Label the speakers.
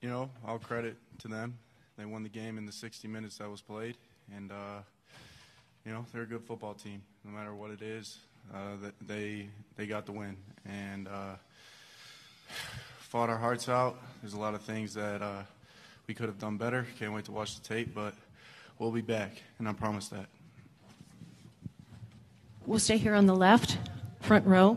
Speaker 1: you know, all credit to them. They won the game in the 60 minutes that was played, and uh, you know they're a good football team. No matter what it is, uh, they they got the win and uh, fought our hearts out. There's a lot of things that uh, we could have done better. Can't wait to watch the tape, but we'll be back, and I promise that.
Speaker 2: We'll stay here on the left, front row.